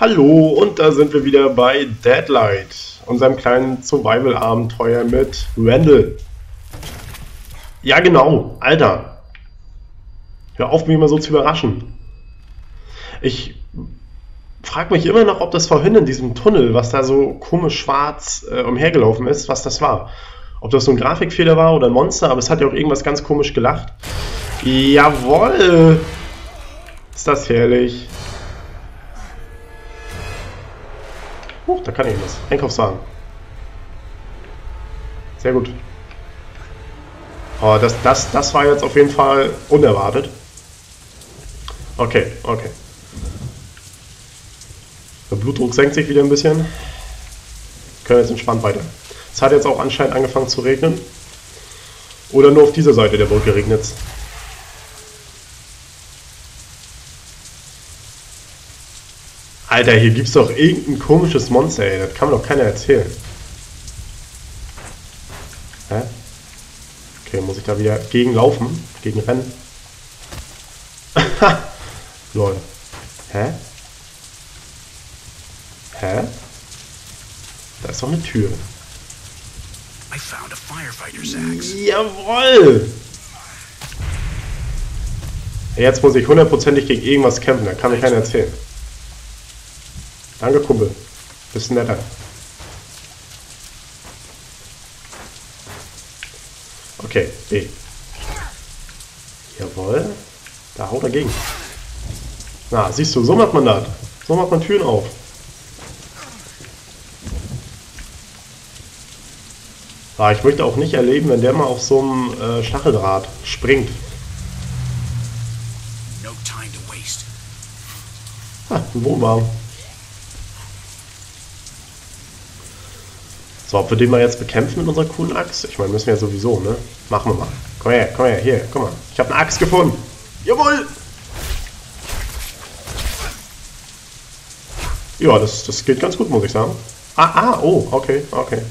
Hallo, und da sind wir wieder bei Deadlight, unserem kleinen Survival-Abenteuer mit Randall. Ja genau, Alter. Hör auf, mich immer so zu überraschen. Ich frage mich immer noch, ob das vorhin in diesem Tunnel, was da so komisch schwarz äh, umhergelaufen ist, was das war. Ob das so ein Grafikfehler war oder ein Monster, aber es hat ja auch irgendwas ganz komisch gelacht. Jawoll! Ist das herrlich. Huch, da kann ich was. Einkaufswagen. Sehr gut. Oh, das, das, das war jetzt auf jeden Fall unerwartet. Okay, okay. Der Blutdruck senkt sich wieder ein bisschen. Können jetzt entspannt weiter. Es hat jetzt auch anscheinend angefangen zu regnen. Oder nur auf dieser Seite der Brücke regnet es. Alter, hier gibt's doch irgendein komisches Monster, ey. Das kann mir doch keiner erzählen. Hä? Okay, muss ich da wieder gegen laufen? Gegen rennen? Lol. Hä? Hä? Da ist doch eine Tür. Jawoll! Jetzt muss ich hundertprozentig gegen irgendwas kämpfen, da kann mir keiner erzählen. Danke, Kumpel. Bist netter. Okay, B. Jawohl. Da haut er gegen. Na, siehst du, so macht man das. So macht man Türen auf. Ah, ich möchte auch nicht erleben, wenn der mal auf so einem äh, Stacheldraht springt. Ha, ein Wohnwagen. So, ob wir den mal jetzt bekämpfen mit unserer coolen Axt? Ich meine, müssen wir ja sowieso, ne? Machen wir mal. Komm her, komm her, hier, guck mal. Ich habe eine Axt gefunden. Jawohl! Ja, das, das geht ganz gut, muss ich sagen. Ah, ah, oh, okay, okay.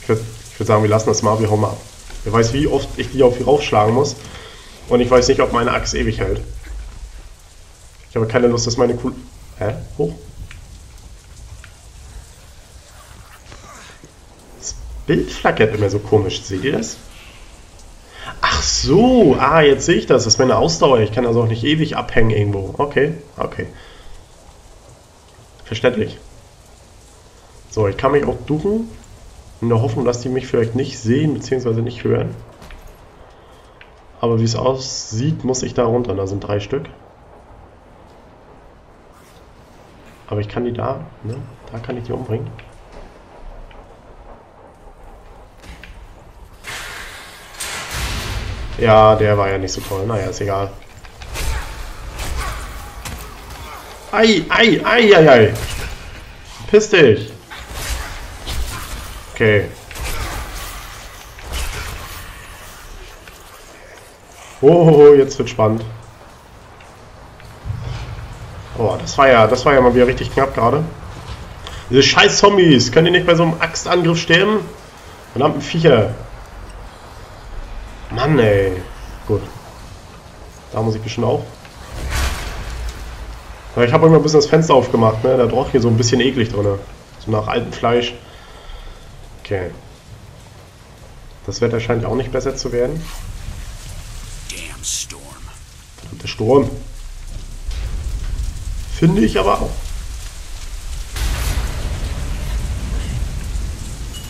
Ich würde würd sagen, wir lassen das mal, wir mal ab. Wer weiß, wie oft ich die auf die raufschlagen muss. Und ich weiß nicht, ob meine Axt ewig hält. Ich habe keine Lust, dass meine cool... Hä? Hoch? Bild flackert immer so komisch. Seht ihr das? Ach so, ah, jetzt sehe ich das. Das ist meine Ausdauer. Ich kann also auch nicht ewig abhängen irgendwo. Okay, okay. Verständlich. So, ich kann mich auch duchen. In der Hoffnung, dass die mich vielleicht nicht sehen bzw. nicht hören. Aber wie es aussieht, muss ich da runter. Da sind drei Stück. Aber ich kann die da, ne? Da kann ich die umbringen. Ja, der war ja nicht so toll. Naja, ist egal. Ei, ei, ei, ei, ei. Piss dich. Okay. Oh, jetzt wird spannend. Oh, das war ja, das war ja mal wieder richtig knapp gerade. Diese scheiß Zombies, können die nicht bei so einem Axtangriff sterben? Verdammten Viecher. Mann, ey. Gut. Da muss ich bestimmt auch. Ja, ich habe immer ein bisschen das Fenster aufgemacht, ne? Da roch hier so ein bisschen eklig drin. So nach altem Fleisch. Okay. Das Wetter scheint auch nicht besser zu werden. Verdammter Sturm. Finde ich aber auch.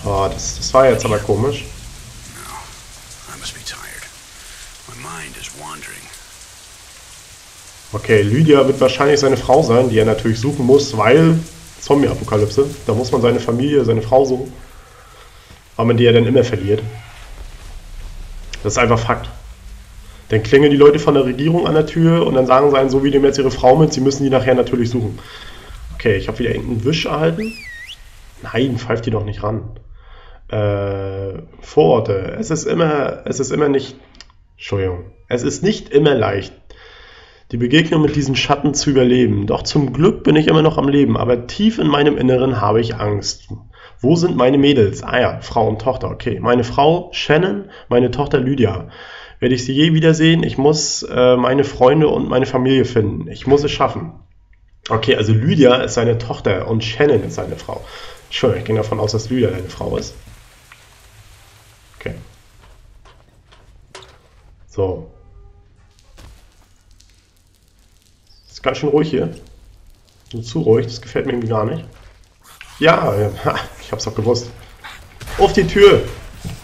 Oh, das, das war jetzt aber komisch. Okay, Lydia wird wahrscheinlich seine Frau sein, die er natürlich suchen muss, weil Zombie-Apokalypse. Da muss man seine Familie, seine Frau suchen. Weil man die ja dann immer verliert. Das ist einfach Fakt. Dann klingeln die Leute von der Regierung an der Tür und dann sagen sie einen, so wie dem jetzt ihre Frau mit, sie müssen die nachher natürlich suchen. Okay, ich habe wieder irgendeinen Wisch erhalten. Nein, pfeift die doch nicht ran. Äh, Vororte. Es ist immer, es ist immer nicht, Entschuldigung, es ist nicht immer leicht, die Begegnung mit diesen Schatten zu überleben. Doch zum Glück bin ich immer noch am Leben, aber tief in meinem Inneren habe ich Angst. Wo sind meine Mädels? Ah ja, Frau und Tochter, okay. Meine Frau Shannon, meine Tochter Lydia. Werde ich sie je wiedersehen? Ich muss äh, meine Freunde und meine Familie finden. Ich muss es schaffen. Okay, also Lydia ist seine Tochter und Shannon ist seine Frau. Schön, ich gehe davon aus, dass Lydia deine Frau ist. Okay. So. Ist ganz schön ruhig hier. So zu ruhig, das gefällt mir irgendwie gar nicht. Ja, ja ich hab's doch gewusst. Auf die Tür!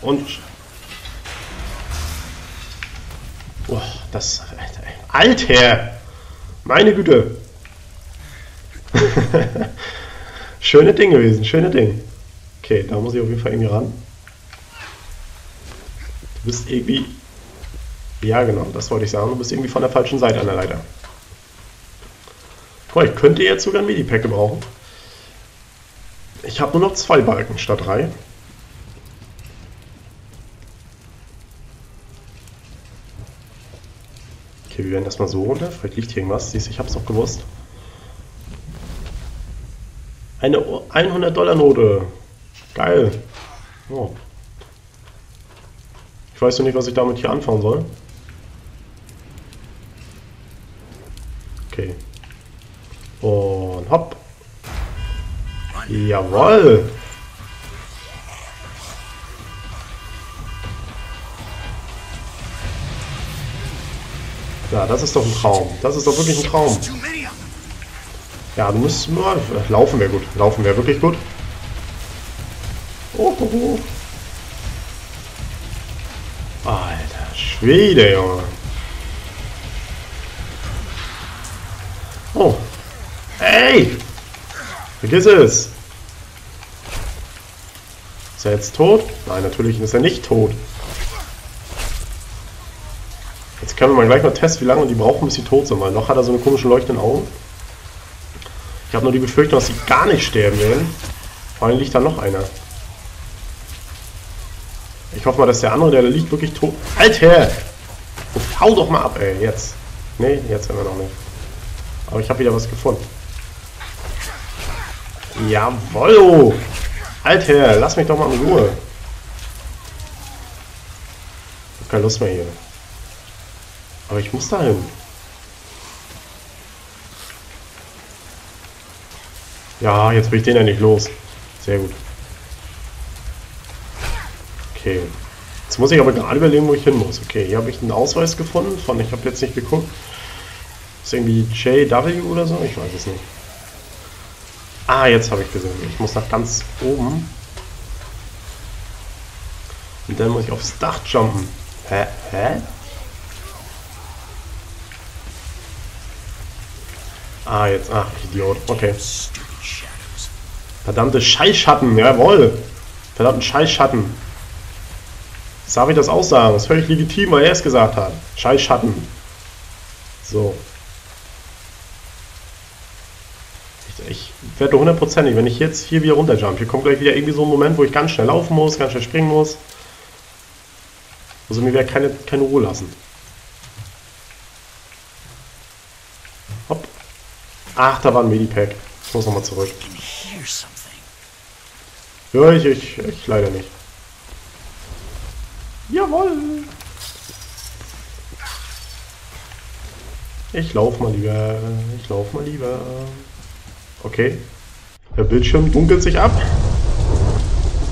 Und. Boah, das. Alter! Meine Güte! schöne Ding gewesen, schöne Ding. Okay, da muss ich auf jeden Fall irgendwie ran. Du bist irgendwie. Ja, genau, das wollte ich sagen. Du bist irgendwie von der falschen Seite an der Leiter. Guck ich könnte jetzt sogar ein Medipack gebrauchen. Ich habe nur noch zwei Balken statt drei. Okay, wir werden erstmal so runter. Vielleicht liegt hier irgendwas. Siehst du, ich hab's doch gewusst. Eine 100-Dollar-Note. Geil. Oh. Ich weiß noch nicht, was ich damit hier anfangen soll. Okay. Und hopp. Jawoll. Ja, das ist doch ein Traum. Das ist doch wirklich ein Traum. Ja, du musst nur... Laufen wäre gut. Laufen wäre wirklich gut. Oh, oh, oh. Alter Schwede, Junge. Oh. Ey! Vergiss es! Ist er jetzt tot? Nein, natürlich ist er nicht tot. Jetzt können wir mal gleich mal testen, wie lange die brauchen, bis sie tot sind, weil noch hat er so eine komische leuchtenden Augen. Ich habe nur die Befürchtung, dass sie gar nicht sterben werden. Vor allem liegt da noch einer. Ich hoffe mal, dass der andere, der da liegt, wirklich tot... Alter! Hau doch mal ab, ey, jetzt. Nee, jetzt haben wir noch nicht. Aber ich habe wieder was gefunden. Jawoll! Alter, lass mich doch mal in Ruhe. Ich hab keine Lust mehr hier. Aber ich muss dahin. Ja, jetzt bin ich den ja nicht los. Sehr gut. Okay. Jetzt muss ich aber gerade überlegen, wo ich hin muss. Okay, hier habe ich einen Ausweis gefunden von, ich habe jetzt nicht geguckt. ist irgendwie JW oder so? Ich weiß es nicht. Ah, jetzt habe ich gesehen. Ich muss nach ganz oben. Und dann muss ich aufs Dach jumpen. Hä? Hä? Ah, jetzt. Ach, Idiot. Okay. Verdammte Scheißschatten. Jawohl. Verdammten Scheißschatten. Jetzt darf ich das auch sagen. Das ist völlig legitim, weil er es gesagt hat. Scheißschatten. So. Ich, ich werde hundertprozentig, wenn ich jetzt hier wieder runterjump, hier kommt gleich wieder irgendwie so ein Moment, wo ich ganz schnell laufen muss, ganz schnell springen muss. Also mir wäre keine, keine Ruhe lassen. Ach, da war ein Medipack. Ich muss nochmal zurück. Hör ich, ich, ich leider nicht. Jawohl! Ich lauf mal lieber. Ich lauf mal lieber. Okay. Der Bildschirm dunkelt sich ab.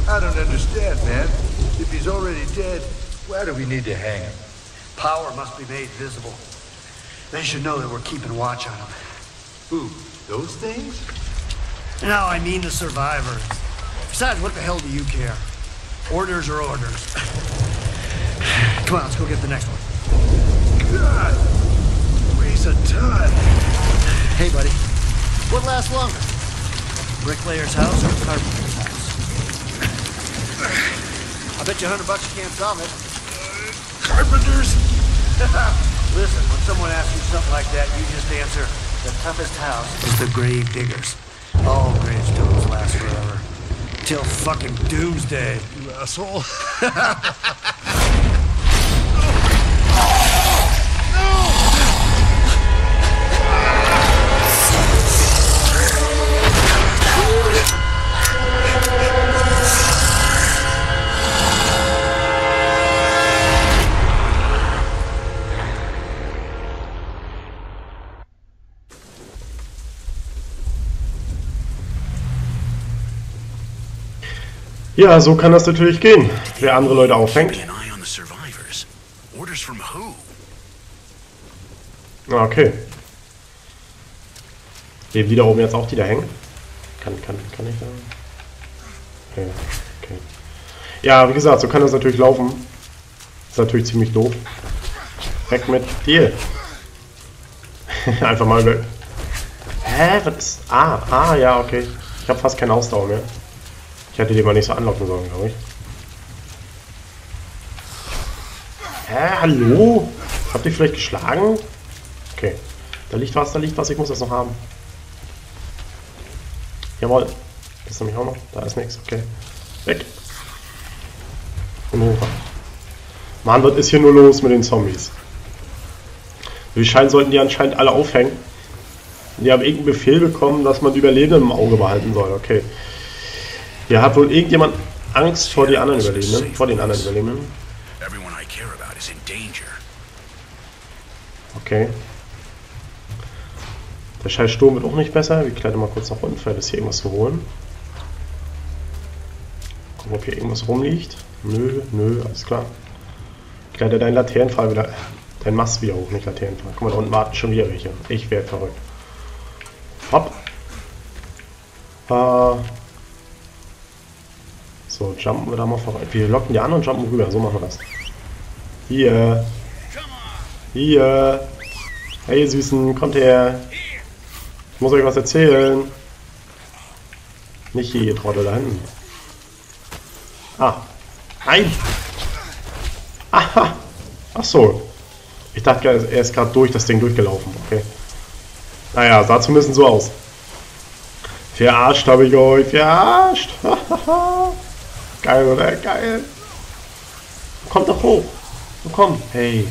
I don't understand, man. If he's already dead, why do we need to hang him? Power must be made visible. They should know that we're keeping watch on him. Who? Those things? No, I mean the survivors. Besides, what the hell do you care? Orders are orders. Come on, let's go get the next one. God! Waste of time. Hey, buddy. What lasts longer? Bricklayer's house or carpenter's house? I bet you a hundred bucks you can't solve it. Carpenters? Listen, when someone asks you something like that, you just answer, the toughest house is the grave diggers. All gravestones last forever. Till fucking doomsday. You asshole. Ja, so kann das natürlich gehen. Wer andere Leute who? Ah, Okay. Leben die da oben jetzt auch, die da hängen? Kann, kann, kann ich da? Ja, okay. Ja, wie gesagt, so kann das natürlich laufen. Ist natürlich ziemlich doof. Weg mit dir. Einfach mal über... Hä? Was ist... Ah, ah, ja, okay. Ich habe fast keine Ausdauer mehr. Ich hätte den mal nicht so anlocken sollen, glaube ich. Hä, hallo? Habt ihr vielleicht geschlagen? Okay. Da liegt was, da liegt was, ich muss das noch haben. Jawohl. Das nämlich auch noch. Da ist nichts. Okay. Weg. Und hoch. Mann, was ist hier nur los mit den Zombies? Wie scheint sollten die anscheinend alle aufhängen. Die haben irgendeinen Befehl bekommen, dass man die Überlebenden im Auge behalten soll. Okay. Hier hat wohl irgendjemand Angst vor die anderen Überlebenden, vor den anderen Überlebenden. Okay. Der scheiß Sturm wird auch nicht besser. Wir klettern mal kurz nach unten, vielleicht ist hier irgendwas zu holen. Gucken, ob hier irgendwas rumliegt. Nö, nö, alles klar. Kletter dein Laternenfall wieder. Dein Mast wieder hoch, nicht Laternenfall. Guck mal, da unten warten schon wieder welche. Ich werde verrückt. Hopp. Äh. So, jumpen wir da mal vorbei. Wir locken die an und jumpen rüber. So machen wir das. Hier. Hier. Hey, ihr Süßen, kommt her. Ich muss euch was erzählen. Nicht hier, ihr Trottel da hinten. Ah. Nein. Aha. Ach so. Ich dachte, er ist gerade durch das Ding durchgelaufen. Okay. Naja, sah zumindest so aus. Verarscht habe ich euch. Verarscht. Geil, oder? Geil. Kommt doch hoch. Komm. Hey.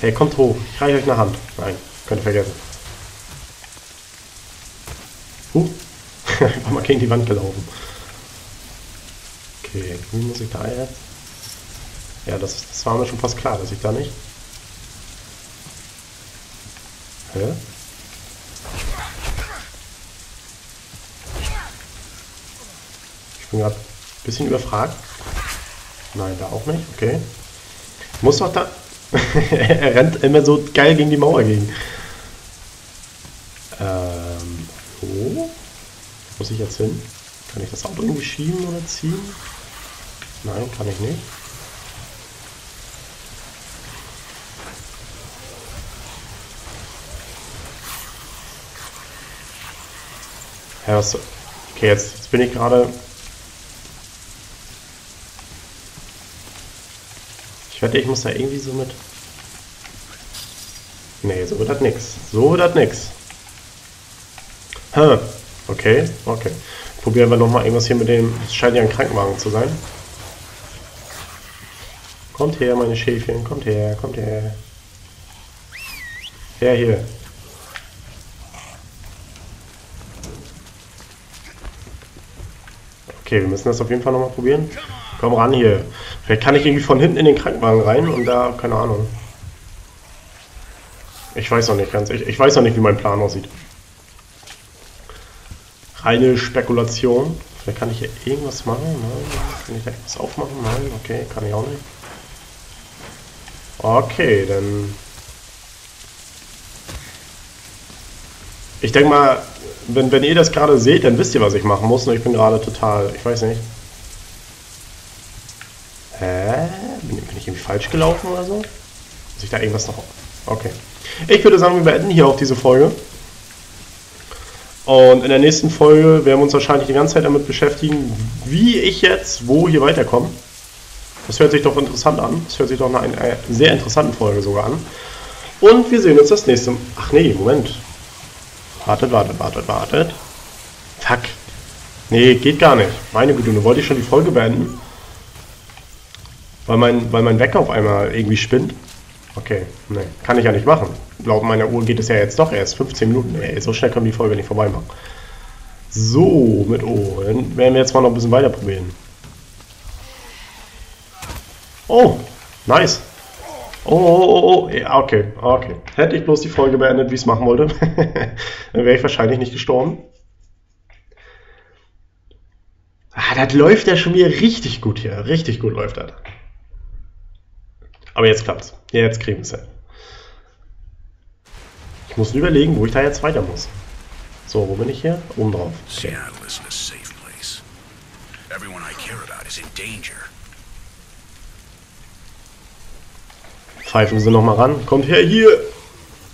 Hey, kommt hoch. Ich reiche euch eine Hand. Nein, könnt ihr vergessen. Huh. Ich war mal gegen die Wand gelaufen. Okay, wie muss ich da jetzt? Ja, das, das war mir schon fast klar, dass ich da nicht. Hä? Bin gerade ein bisschen überfragt. Nein, da auch nicht. Okay. Muss doch da. er rennt immer so geil gegen die Mauer gegen. Ähm. Wo? Muss ich jetzt hin? Kann ich das Auto irgendwie schieben oder ziehen? Nein, kann ich nicht. Okay, jetzt, jetzt bin ich gerade. Wette, ich muss da irgendwie so mit. Nee, so wird das nix. So wird das nix. Hm. Okay, okay. Probieren wir nochmal irgendwas hier mit dem. Es scheint ja ein Krankenwagen zu sein. Kommt her, meine Schäfchen, kommt her, kommt her. Her hier. Okay, wir müssen das auf jeden Fall nochmal probieren. Komm ran hier. Vielleicht kann ich irgendwie von hinten in den Krankenwagen rein und da, keine Ahnung. Ich weiß noch nicht ganz. Ich, ich weiß noch nicht, wie mein Plan aussieht. Reine Spekulation. Vielleicht kann ich hier irgendwas machen. Nein. Kann ich da etwas aufmachen? Nein. Okay, kann ich auch nicht. Okay, dann. Ich denke mal, wenn, wenn ihr das gerade seht, dann wisst ihr, was ich machen muss. Und ich bin gerade total. Ich weiß nicht. Hä? Bin, bin ich irgendwie falsch gelaufen oder so? Muss ich da irgendwas noch. Okay. Ich würde sagen, wir beenden hier auch diese Folge. Und in der nächsten Folge werden wir uns wahrscheinlich die ganze Zeit damit beschäftigen, wie ich jetzt wo hier weiterkomme. Das hört sich doch interessant an. Das hört sich doch nach einer sehr interessanten Folge sogar an. Und wir sehen uns das nächste Mal. Ach nee, Moment. Wartet, wartet, wartet, wartet. Fuck. Nee, geht gar nicht. Meine Güte, nur wollte ich schon die Folge beenden. Weil mein, weil mein Wecker auf einmal irgendwie spinnt. Okay, nee, kann ich ja nicht machen. Laut meiner Uhr geht es ja jetzt doch erst 15 Minuten. Ey, so schnell können die Folge nicht vorbei machen. So, mit O. Dann werden wir jetzt mal noch ein bisschen weiter probieren. Oh, nice. Oh, oh, oh, oh. Ja, okay, okay. Hätte ich bloß die Folge beendet, wie ich es machen wollte, dann wäre ich wahrscheinlich nicht gestorben. Ah, das läuft ja schon wieder richtig gut hier. Richtig gut läuft das. Aber jetzt klappt's. Jetzt kriegen wir es hin. Ich muss überlegen, wo ich da jetzt weiter muss. So, wo bin ich hier? Oben drauf. Okay. Seattle isn't a safe place. Everyone I care about is in danger. Pfeifen Sie noch mal ran. Kommt her hier.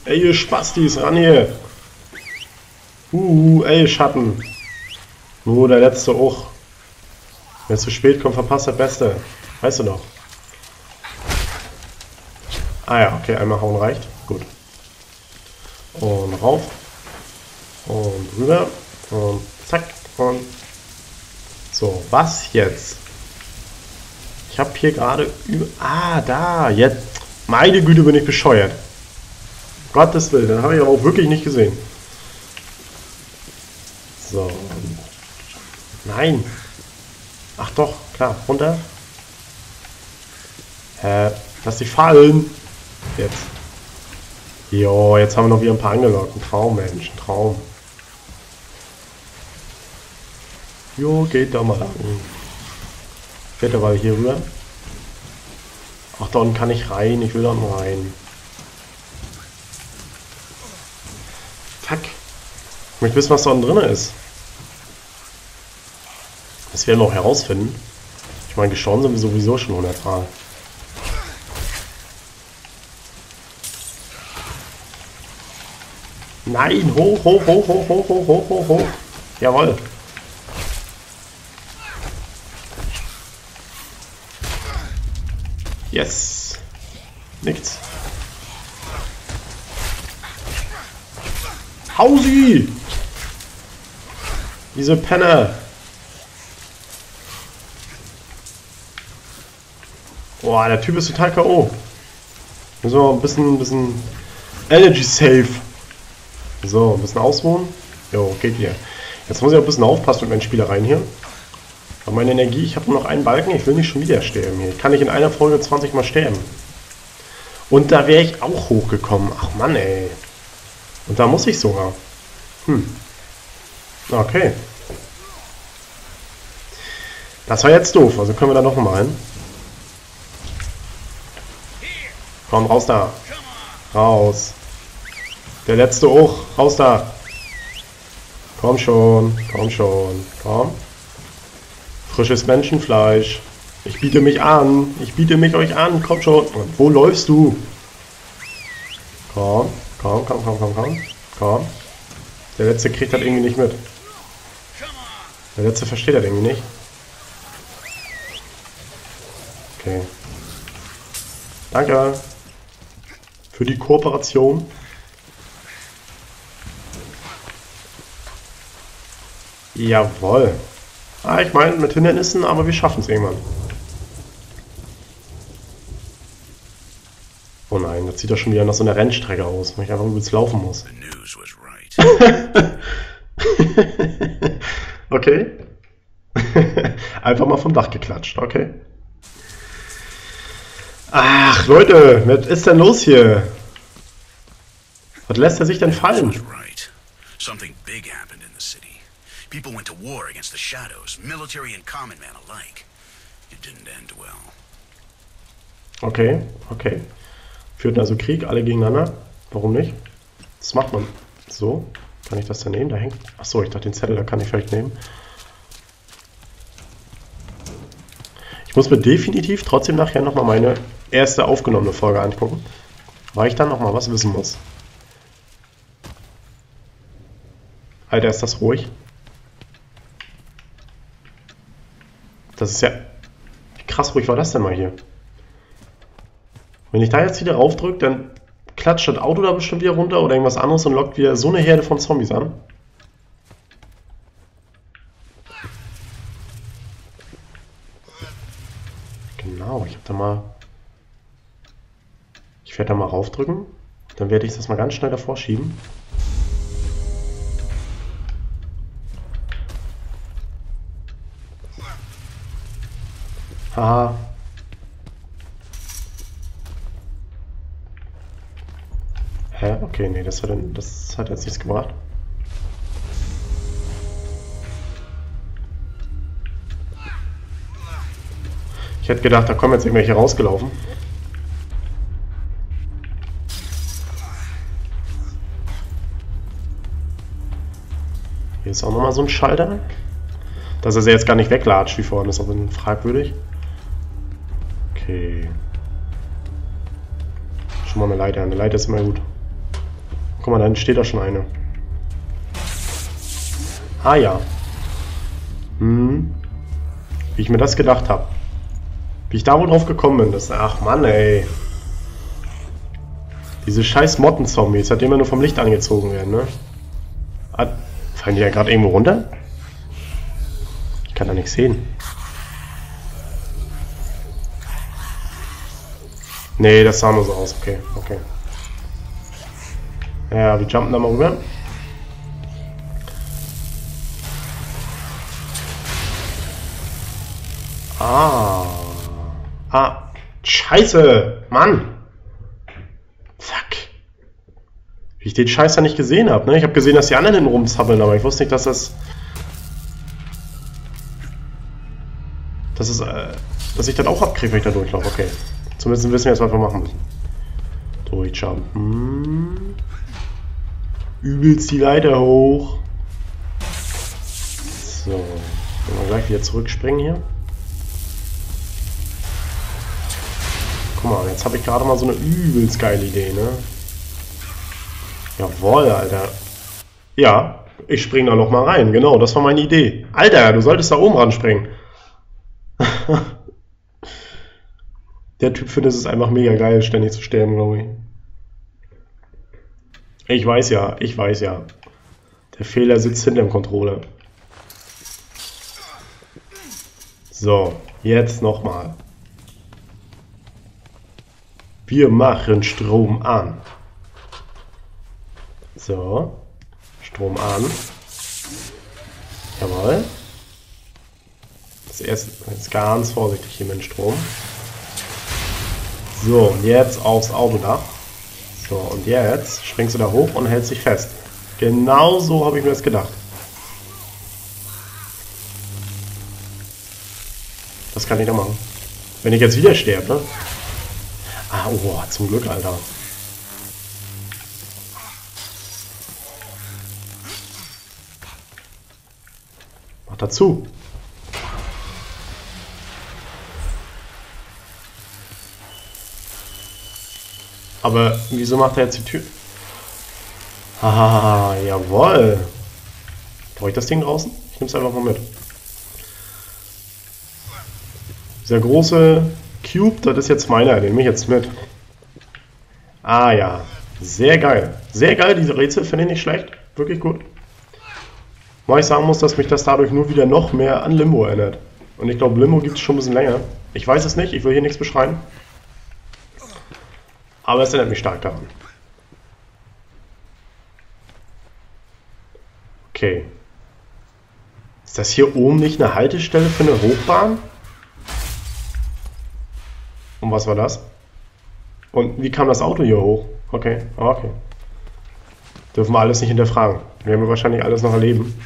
Ey, ihr Spastis, ran hier. Uh, ey, Schatten. Nur der letzte auch. Wer zu spät kommt, verpasst das Beste. Weißt du noch? Ah ja, okay, einmal hauen reicht. Gut. Und rauf. Und rüber. Und zack. Und so, was jetzt? Ich habe hier gerade über... Ah, da, jetzt. Meine Güte, bin ich bescheuert. Gottes Willen, den habe ich aber auch wirklich nicht gesehen. So. Nein. Ach doch, klar, runter. Hä? Lass dich fallen. Jetzt. Jo, jetzt haben wir noch wieder ein paar angelockt. Ein Traum, Mensch, ein Traum. Jo, geht da mal lang. Fährt aber hier rüber. Ach, da unten kann ich rein. Ich will da unten rein. Fuck. Ich möchte wissen, was da unten drin ist. Das werden wir auch herausfinden. Ich meine, gestorben sind wir sowieso schon 100 Mal. Nein, hoch, hoch, hoch, hoch, hoch, hoch, hoch, hoch, hoch. Jawohl. Yes. Nichts. Hausi! Diese Penner. Boah, der Typ ist total K.O. Wir ein bisschen, ein bisschen Energy Save. So, ein bisschen ausruhen. Jo, geht hier. Jetzt muss ich auch ein bisschen aufpassen mit meinen Spielereien hier. Aber meine Energie, ich habe nur noch einen Balken, ich will nicht schon wieder sterben hier. Ich kann nicht in einer Folge 20 Mal sterben. Und da wäre ich auch hochgekommen. Ach Mann, ey. Und da muss ich sogar. Hm. Okay. Das war jetzt doof, also können wir da noch mal hin. Komm, raus da. Raus. Der letzte auch. Raus da. Komm schon. Komm schon. Komm. Frisches Menschenfleisch. Ich biete mich an. Ich biete mich euch an. Komm schon. Und wo läufst du? Komm. Komm, komm, komm, komm, komm. Komm. Der letzte kriegt das irgendwie nicht mit. Der letzte versteht das irgendwie nicht. Okay. Danke. Für die Kooperation. Jawohl. Ah, ich meine, mit Hindernissen, aber wir schaffen es irgendwann. Oh nein, das sieht doch schon wieder nach so einer Rennstrecke aus, wo ich einfach übelst laufen muss. Okay. Einfach mal vom Dach geklatscht, okay. Ach, Leute, was ist denn los hier? Was lässt er sich denn fallen? Something big happened. People went to war against the shadows, military and common man alike. It didn't end well. Okay, okay. Führten also Krieg, alle gegeneinander. Warum nicht? Das macht man. So, kann ich das denn nehmen? Da hängt. Achso, ich dachte, den Zettel, da kann ich vielleicht nehmen. Ich muss mir definitiv trotzdem nachher nochmal meine erste aufgenommene Folge angucken, weil ich dann nochmal was wissen muss. Alter, ist das ruhig? Das ist ja... Wie krass ruhig war das denn mal hier? Wenn ich da jetzt wieder raufdrücke, dann klatscht das Auto da bestimmt wieder runter oder irgendwas anderes und lockt wieder so eine Herde von Zombies an. Genau, ich habe da mal... Ich werde da mal raufdrücken. Dann werde ich das mal ganz schnell davor schieben. Haha. Hä? Okay, nee, das hat, das hat jetzt nichts gebracht. Ich hätte gedacht, da kommen jetzt irgendwelche rausgelaufen. Hier ist auch nochmal so ein Schalter. Dass er sie jetzt gar nicht weglatscht wie vorhin, ist aber fragwürdig. Okay. Schon mal eine Leiter. Eine Leiter ist immer gut. Guck mal, da steht da schon eine. Ah ja. Hm. Wie ich mir das gedacht habe. Wie ich da wohl drauf gekommen bin. Das, ach Mann, ey. Diese scheiß Motten-Zombies, hat immer nur vom Licht angezogen werden, ne? Hat, fallen die ja gerade irgendwo runter? Ich kann da nichts sehen. Nee, das sah nur so aus. Okay, okay. Ja, wir jumpen da mal rüber. Ah. Ah. Scheiße. Mann. Fuck. Wie ich den Scheiß da nicht gesehen habe. Ne? Ich habe gesehen, dass die anderen hinten rumzappeln, aber ich wusste nicht, dass das... Dass es... Äh, dass ich dann auch abkriege, wenn ich da durchlaufe. Okay. Zumindest wissen wir jetzt, was wir machen müssen. Durchjumpen. Übelst die Leiter hoch. So. Können wir gleich wieder zurückspringen hier. Guck mal, jetzt habe ich gerade mal so eine übelst geile Idee, ne? Jawohl, Alter. Ja, ich springe da noch mal rein. Genau, das war meine Idee. Alter, du solltest da oben ranspringen. Der Typ findet es einfach mega geil, ständig zu sterben, glaube ich. Ich weiß ja, ich weiß ja. Der Fehler sitzt hinter dem Controller. So, jetzt nochmal. Wir machen Strom an. So, Strom an. Jawohl. Das erste, jetzt ganz vorsichtig hier mit dem Strom. So, jetzt aufs Autodach. So, und jetzt springst du da hoch und hältst dich fest. Genau so habe ich mir das gedacht. Das kann ich doch machen. Wenn ich jetzt wieder sterbe, ne? Ah, oh, zum Glück, Alter. Mach dazu. Aber wieso macht er jetzt die Tür? Ah, jawoll. Brauche ich das Ding draußen? Ich nehme es einfach mal mit. Dieser große Cube, das ist jetzt meiner, den nehme ich jetzt mit. Ah ja, sehr geil. Sehr geil, diese Rätsel finde ich nicht schlecht. Wirklich gut. Weil ich sagen muss, dass mich das dadurch nur wieder noch mehr an Limbo erinnert. Und ich glaube, Limbo gibt es schon ein bisschen länger. Ich weiß es nicht, ich will hier nichts beschreiben. Aber es erinnert mich stark daran. Okay. Ist das hier oben nicht eine Haltestelle für eine Hochbahn? Und was war das? Und wie kam das Auto hier hoch? Okay, ah, okay. Dürfen wir alles nicht hinterfragen. Wir werden wahrscheinlich alles noch erleben.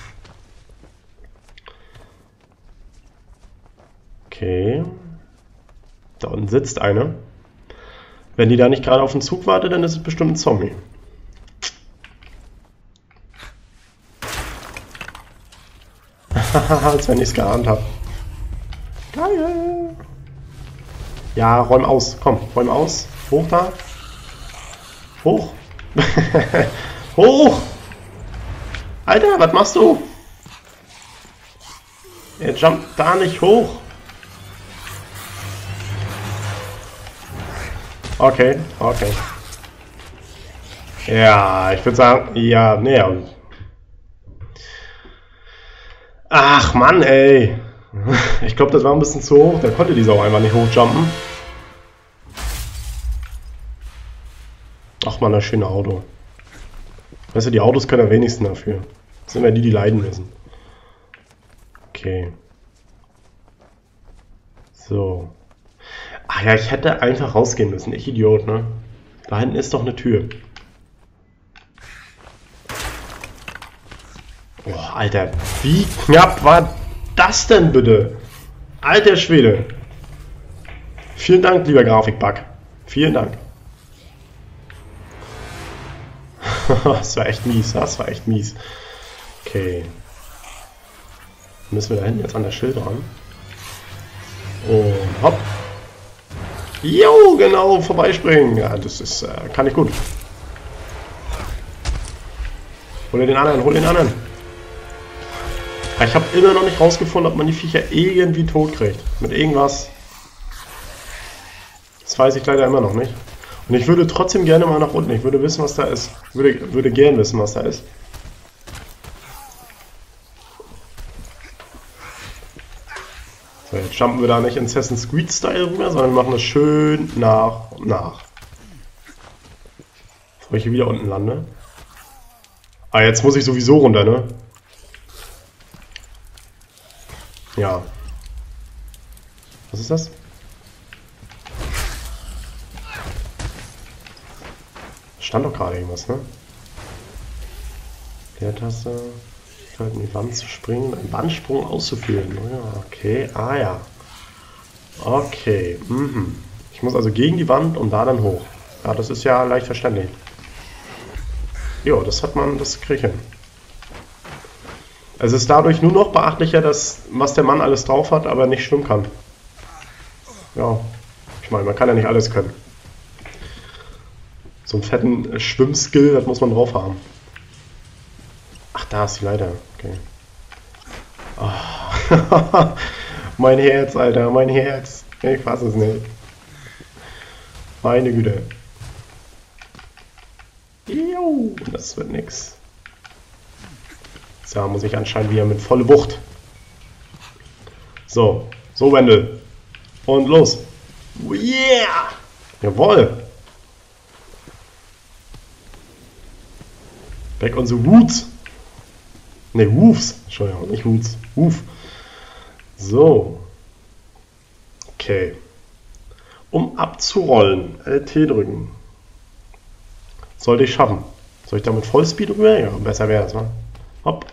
Okay. Da unten sitzt eine. Wenn die da nicht gerade auf den Zug wartet, dann ist es bestimmt ein Zombie. Als wenn ich es geahnt habe. Geil. Ja, räum aus. Komm, räum aus. Hoch da. Hoch. Hoch. Alter, was machst du? Er jumpt da nicht hoch. Okay, okay. Ja, ich würde sagen, ja, näher. Ach Mann, ey. Ich glaube, das war ein bisschen zu hoch. Der konnte diese auch einfach nicht hochjumpen. Ach man, das schöne Auto. Weißt du, die Autos können am wenigsten dafür. Das sind ja die, die leiden müssen. Okay. So. Ach ja, ich hätte einfach rausgehen müssen. Ich Idiot, ne? Da hinten ist doch eine Tür. Boah, Alter. Wie knapp war das denn bitte? Alter Schwede. Vielen Dank, lieber Grafikbug. Vielen Dank. das war echt mies, das war echt mies. Okay. Müssen wir da hinten jetzt an der Schild ran. Und hopp. Jo, genau, vorbeispringen. Ja, das ist, äh, kann ich gut. Hol den anderen, hol den anderen. Ich habe immer noch nicht rausgefunden, ob man die Viecher irgendwie tot kriegt. Mit irgendwas. Das weiß ich leider immer noch nicht. Und ich würde trotzdem gerne mal nach unten. Ich würde wissen, was da ist. Würde, würde gern wissen, was da ist. So, jetzt jumpen wir da nicht in Assassin's Creed-Style rüber, sondern machen das schön nach und nach. Bevor ich hier wieder unten lande. Ah, jetzt muss ich sowieso runter, ne? Ja. Was ist das? Stand doch gerade irgendwas, ne? Leertaste. In die Wand zu springen, einen Wandsprung auszuführen. Oh ja, okay. Ah ja. Okay. Mhm. Ich muss also gegen die Wand und da dann hoch. Ja, das ist ja leicht verständlich. Jo, das hat man, das kriege ich hin. Es ist dadurch nur noch beachtlicher, dass was der Mann alles drauf hat, aber nicht schwimmen kann. Ja, ich meine, man kann ja nicht alles können. So einen fetten Schwimmskill, das muss man drauf haben. Da ist die Leiter. Okay. Oh. mein Herz, Alter, mein Herz. Ich fasse es nicht. Meine Güte. Jo, das wird nix. So, muss ich anscheinend wieder mit volle Wucht. So, so Wendel. Und los. Yeah! Jawoll. On the roots. Ne, Woofs. Entschuldigung, nicht Roots. Woof. So. Okay. Um abzurollen, LT drücken. Sollte ich schaffen. Soll ich da mit Vollspeed rüber? Ja, besser wäre es, ne? Hopp.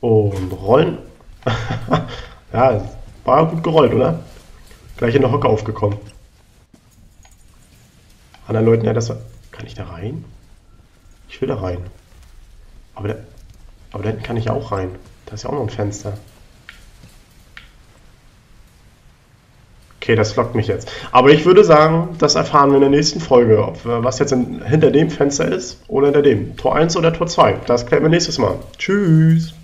Und rollen. ja, war gut gerollt, oder? Gleich in der Hocke aufgekommen. Anderen Leuten, ja, das war... Kann ich da rein? Ich will da rein. Aber da, aber da hinten kann ich auch rein. Da ist ja auch noch ein Fenster. Okay, das lockt mich jetzt. Aber ich würde sagen, das erfahren wir in der nächsten Folge, ob, was jetzt in, hinter dem Fenster ist oder hinter dem. Tor 1 oder Tor 2. Das klären wir nächstes Mal. Tschüss.